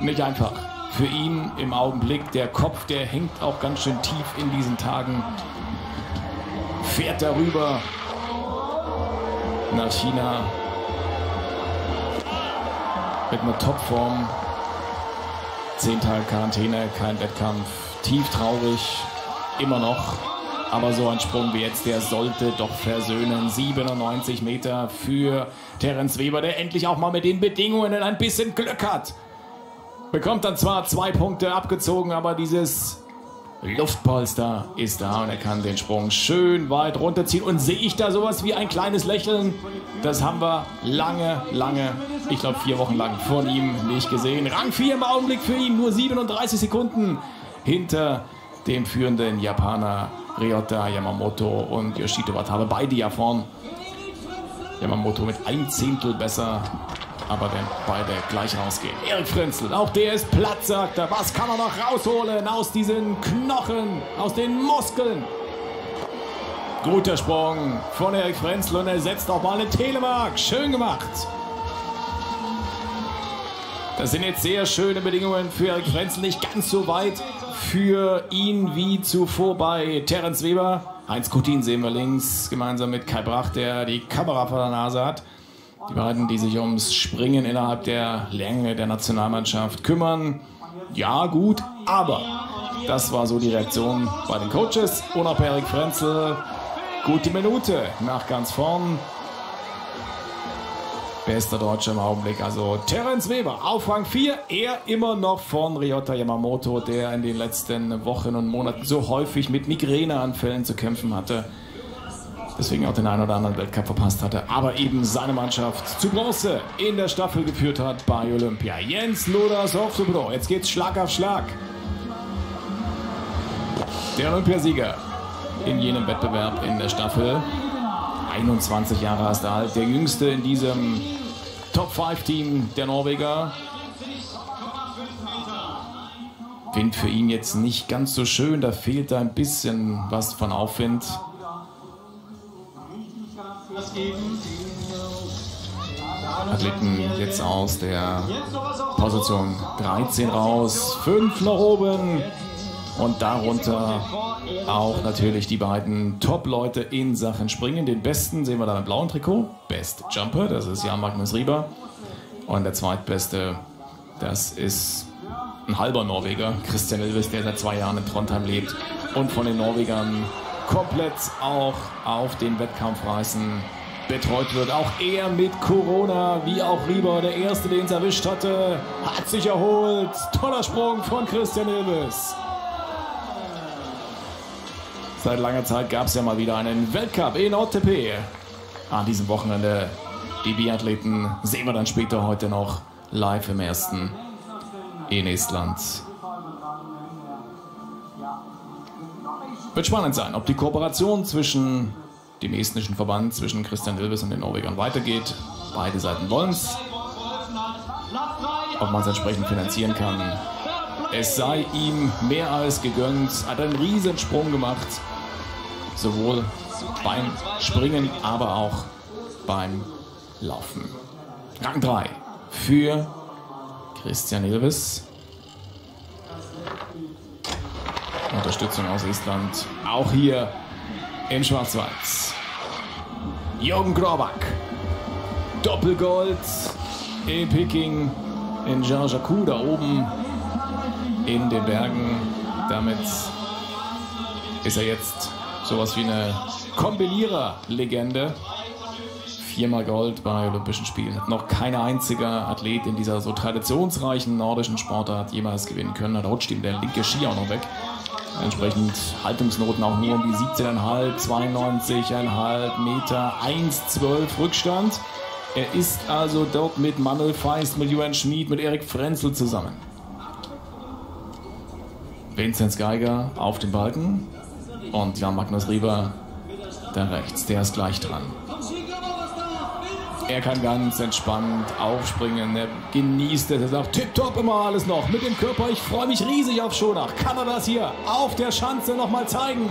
nicht einfach für ihn im Augenblick. Der Kopf, der hängt auch ganz schön tief in diesen Tagen. Fährt darüber nach China mit einer Topform. Zehn Tage Quarantäne, kein Wettkampf. Tief traurig, immer noch. Aber so ein Sprung wie jetzt, der sollte doch versöhnen. 97 Meter für Terence Weber, der endlich auch mal mit den Bedingungen ein bisschen Glück hat. Bekommt dann zwar zwei Punkte abgezogen, aber dieses Luftpolster ist da und er kann den Sprung schön weit runterziehen. Und sehe ich da sowas wie ein kleines Lächeln? Das haben wir lange, lange, ich glaube vier Wochen lang von ihm nicht gesehen. Rang 4 im Augenblick für ihn, nur 37 Sekunden hinter dem führenden Japaner Ryota Yamamoto und Yoshito Watabe. Beide ja vorn. Yamamoto mit ein Zehntel besser aber wenn beide gleich rausgehen. Erik Frenzel, auch der ist platt, sagt er. Was kann er noch rausholen aus diesen Knochen, aus den Muskeln? Guter Sprung von Erik Frenzel und er setzt auch mal eine Telemark. Schön gemacht. Das sind jetzt sehr schöne Bedingungen für Erik Frenzel. Nicht ganz so weit für ihn wie zuvor bei Terence Weber. Heinz Kutin sehen wir links, gemeinsam mit Kai Brach, der die Kamera vor der Nase hat. Die beiden, die sich ums Springen innerhalb der Länge der Nationalmannschaft kümmern. Ja, gut, aber das war so die Reaktion bei den Coaches. Unabhängig Frenzel, gute Minute nach ganz vorn. Bester Deutscher im Augenblick, also Terence Weber, auf Rang 4. Er immer noch von Ryota Yamamoto, der in den letzten Wochen und Monaten so häufig mit Migräneanfällen zu kämpfen hatte deswegen auch den einen oder anderen Weltcup verpasst hatte, aber eben seine Mannschaft zu Bronze in der Staffel geführt hat bei Olympia. Jens Loders Hofsubro, jetzt geht's Schlag auf Schlag. Der Olympiasieger in jenem Wettbewerb in der Staffel. 21 Jahre ist er alt, der jüngste in diesem Top-5-Team der Norweger. Wind für ihn jetzt nicht ganz so schön, da fehlt da ein bisschen was von Aufwind. Athleten jetzt aus der Position 13 raus, 5 nach oben und darunter auch natürlich die beiden Top-Leute in Sachen Springen. Den besten sehen wir da im blauen Trikot, Best Jumper, das ist Jan Magnus Rieber. Und der zweitbeste, das ist ein halber Norweger, Christian Ilves, der seit zwei Jahren in Trondheim lebt und von den Norwegern komplett auch auf den Wettkampfreisen betreut wird. Auch er mit Corona, wie auch Rieber, der Erste, den es erwischt hatte, hat sich erholt. Toller Sprung von Christian Ilves. Seit langer Zeit gab es ja mal wieder einen Weltcup in OTP. An diesem Wochenende die Biathleten sehen wir dann später heute noch live im ersten in Estland. Wird spannend sein, ob die Kooperation zwischen dem estnischen Verband, zwischen Christian Ilves und den Norwegern weitergeht. Beide Seiten wollen es. Ob man es entsprechend finanzieren kann. Es sei ihm mehr als gegönnt. Hat einen riesen Sprung gemacht. Sowohl beim Springen, aber auch beim Laufen. Rang 3 für Christian Ilves. Unterstützung aus Estland. Auch hier in Schwarz-Weiß. Jürgen Grobak. Doppelgold in Peking in Jean-Jacques da oben in den Bergen. Damit ist er jetzt sowas wie eine Kombinierer-Legende. Viermal Gold bei Olympischen Spielen. Noch kein einziger Athlet in dieser so traditionsreichen nordischen Sportart jemals gewinnen können. Da rutscht ihm der linke Ski auch noch weg. Entsprechend Haltungsnoten auch nur um die 17,5, 92,5 Meter, 1,12 Rückstand. Er ist also dort mit Manuel Feist, mit Johann Schmid, mit Erik Frenzel zusammen. Vinzenz Geiger auf dem Balken und Jan Magnus Rieber da rechts, der ist gleich dran. Er kann ganz entspannt aufspringen. Er genießt es. Er sagt, tipptopp immer alles noch. Mit dem Körper, ich freue mich riesig auf Schonach. Kann er das hier auf der Schanze nochmal zeigen?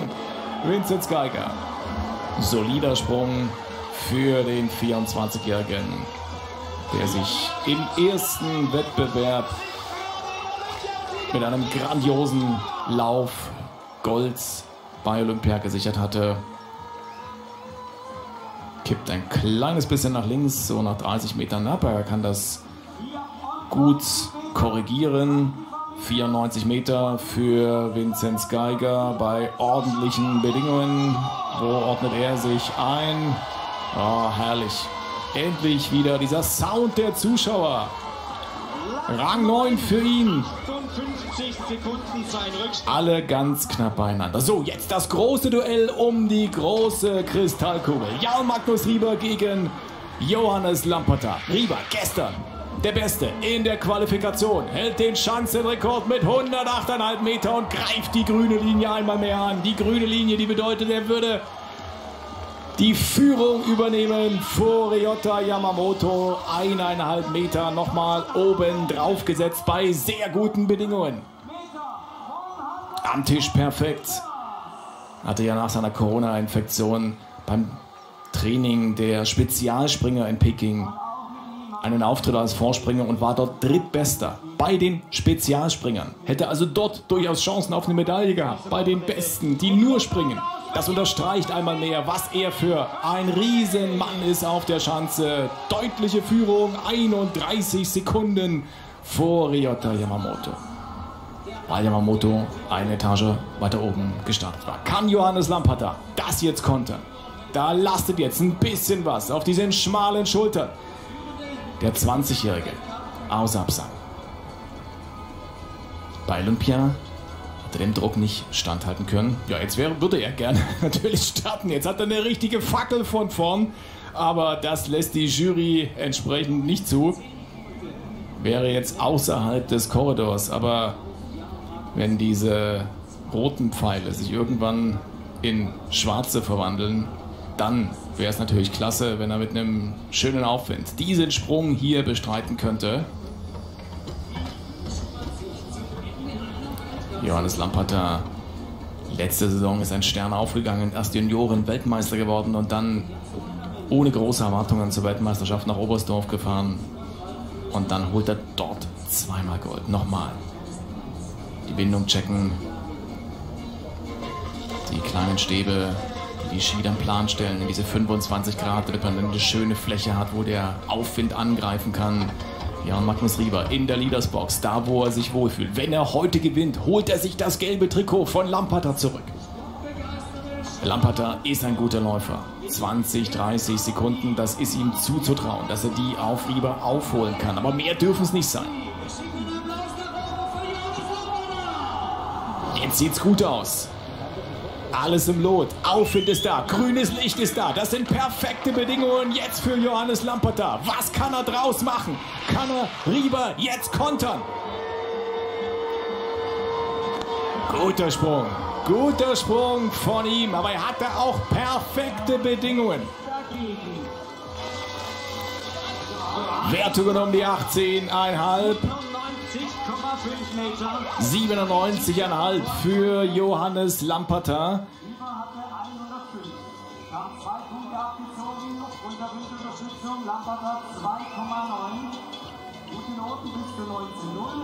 Vincent Geiger. Solider Sprung für den 24-Jährigen, der sich im ersten Wettbewerb mit einem grandiosen Lauf Gold bei Olympia gesichert hatte kippt ein kleines bisschen nach links, so nach 30 Metern ab. Er kann das gut korrigieren. 94 Meter für Vinzenz Geiger bei ordentlichen Bedingungen. Wo ordnet er sich ein? Oh, herrlich. Endlich wieder dieser Sound der Zuschauer. Rang 9 für ihn. Alle ganz knapp beieinander. So, jetzt das große Duell um die große Kristallkugel. Jan Magnus Rieber gegen Johannes Lamperter. Rieber gestern der Beste in der Qualifikation, hält den Schanzenrekord mit 108,5 Meter und greift die grüne Linie einmal mehr an. Die grüne Linie, die bedeutet, er würde die Führung übernehmen vor Ryota Yamamoto. Eineinhalb Meter nochmal oben drauf gesetzt bei sehr guten Bedingungen. Am Tisch perfekt. Hatte ja nach seiner Corona-Infektion beim Training der Spezialspringer in Peking einen Auftritt als Vorspringer und war dort drittbester bei den Spezialspringern. Hätte also dort durchaus Chancen auf eine Medaille gehabt. Bei den Besten, die nur springen. Das unterstreicht einmal mehr, was er für ein Riesenmann ist auf der Schanze. Deutliche Führung, 31 Sekunden vor Ryota Yamamoto. Weil Yamamoto eine Etage weiter oben gestartet war. Kann Johannes Lampata das jetzt kontern? Da lastet jetzt ein bisschen was auf diesen schmalen Schultern. Der 20-Jährige aus Absang. Bei Olympia dem Druck nicht standhalten können. Ja, jetzt wäre, würde er gerne natürlich starten. Jetzt hat er eine richtige Fackel von vorn, aber das lässt die Jury entsprechend nicht zu. Wäre jetzt außerhalb des Korridors, aber wenn diese roten Pfeile sich irgendwann in schwarze verwandeln, dann wäre es natürlich klasse, wenn er mit einem schönen Aufwind diesen Sprung hier bestreiten könnte. Johannes Lamperter, letzte Saison ist ein Stern aufgegangen, erst Junioren-Weltmeister geworden und dann ohne große Erwartungen zur Weltmeisterschaft nach Oberstdorf gefahren. Und dann holt er dort zweimal Gold. Nochmal. Die Bindung checken. Die kleinen Stäbe, die Ski dann Plan stellen diese 25 Grad, damit man eine schöne Fläche hat, wo der Aufwind angreifen kann. Jan Magnus Rieber in der Leadersbox, da wo er sich wohlfühlt. Wenn er heute gewinnt, holt er sich das gelbe Trikot von Lampata zurück. Lampata ist ein guter Läufer. 20, 30 Sekunden, das ist ihm zuzutrauen, dass er die auf Rieber aufholen kann. Aber mehr dürfen es nicht sein. Jetzt sieht's gut aus. Alles im Lot. Aufwind ist da. Grünes Licht ist da. Das sind perfekte Bedingungen jetzt für Johannes Lamperter. Was kann er draus machen? Kann er Rieber jetzt kontern? Guter Sprung. Guter Sprung von ihm. Aber er hatte auch perfekte Bedingungen. Wertungen um die 18,5. 97,5 für Johannes Lamperter.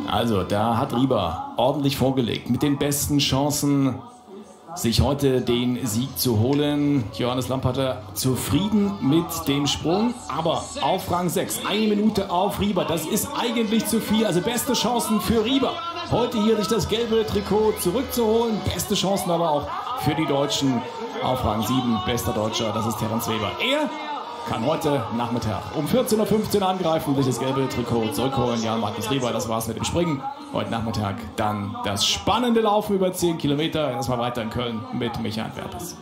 Also, da hat Rieber ordentlich vorgelegt. Mit den besten Chancen sich heute den Sieg zu holen. Johannes Lamperter zufrieden mit dem Sprung, aber auf Rang 6, eine Minute auf Rieber, das ist eigentlich zu viel. Also beste Chancen für Rieber, heute hier sich das gelbe Trikot zurückzuholen. Beste Chancen aber auch für die Deutschen auf Rang 7, bester Deutscher, das ist Terence Weber. Er kann heute Nachmittag um 14.15 Uhr angreifen, sich das gelbe Trikot zurückholen. Ja, Markus Rieber, das war's mit dem Springen. Heute Nachmittag dann das spannende Laufen über 10 Kilometer. Erstmal weiter in Köln mit Michael Werpes.